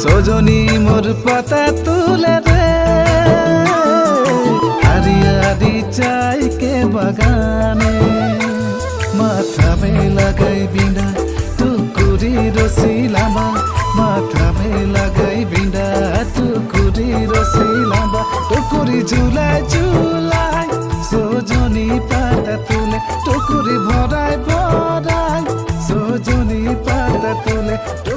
Sony मुर पत रे। हरिय बगान। माथा भै लगिँदा टुरीमा माग बिन्दा टुकुरी रोसिमा टुकुर झुला झुला सोजनी पत टुकुर भर भर सोजनी पे